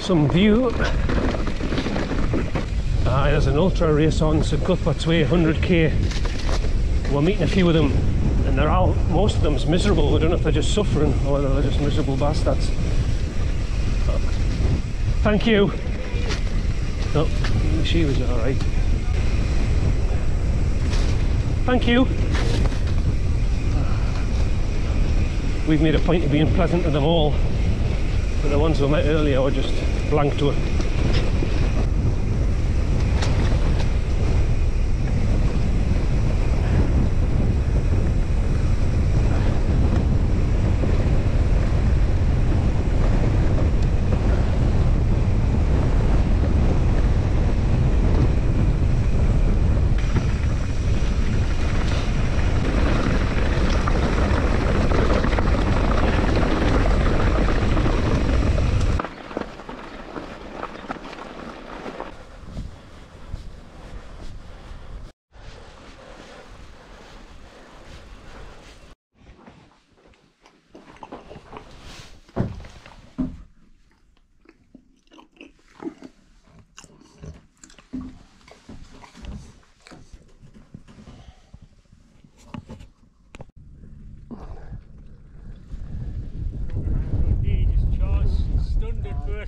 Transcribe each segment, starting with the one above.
Some view. Ah, there's an ultra race on St Cuthbert's Way, 100k. We're meeting a few of them, and they're all, most of them's miserable. We don't know if they're just suffering or whether they're just miserable bastards. Thank you. No, she was alright. Thank you. We've made a point of being pleasant to them all, but the ones we met earlier were just blank to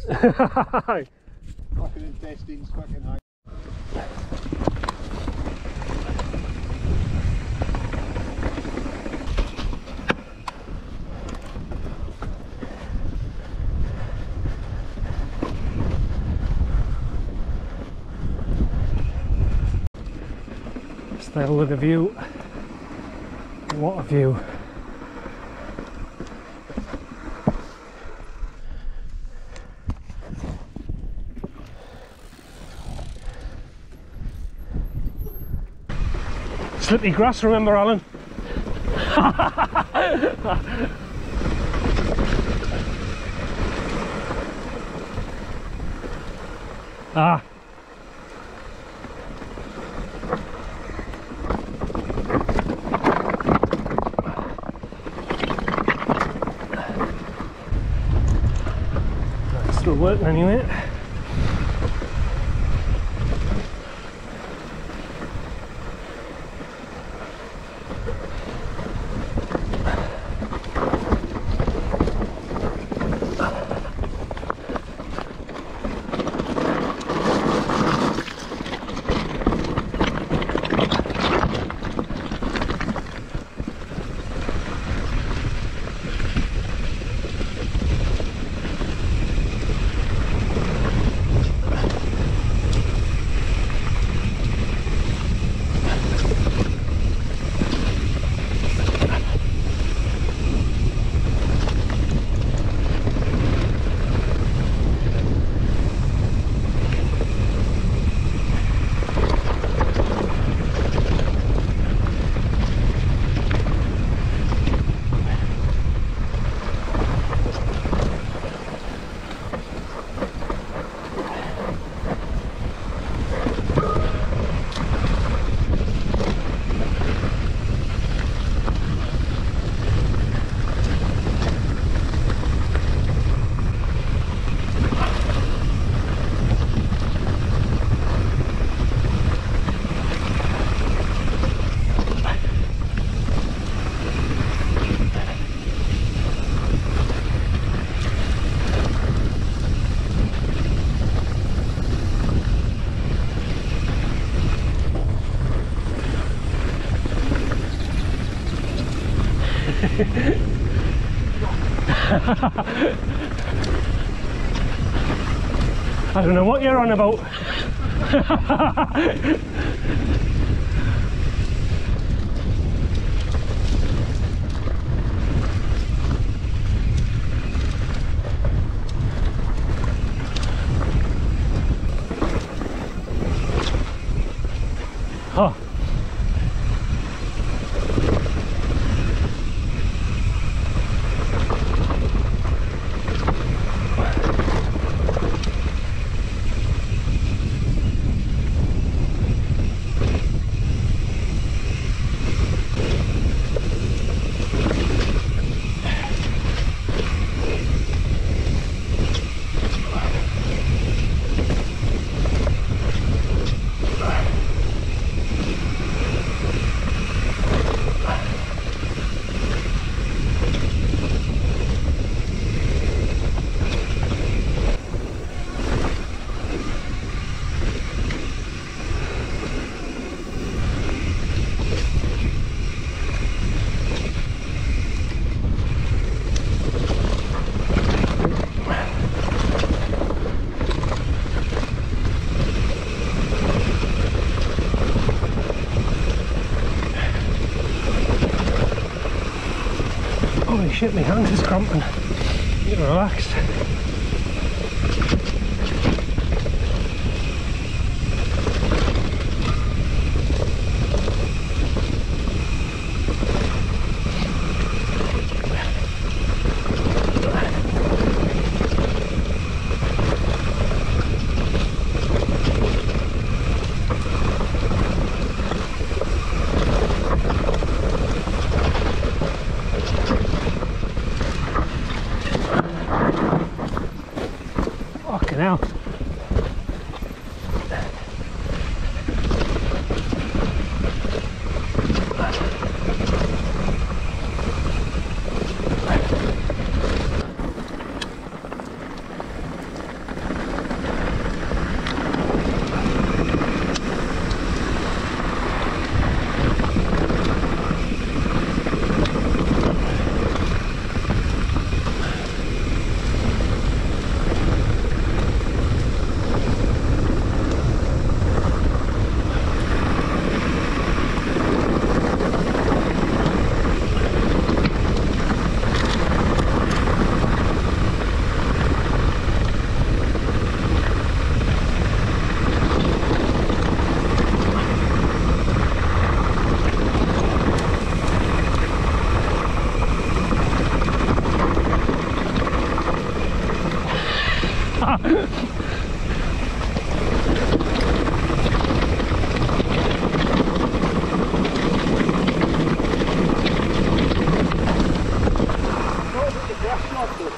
it. Fucking intestines, fucking high. View. What a view. Slippy grass, remember Alan? ah. Still working anyway. I don't know what you're on about. huh. Shit, my hand is cramping. Get relaxed. Fucking hell.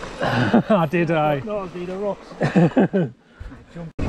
I did, I. No, I'll do the rocks.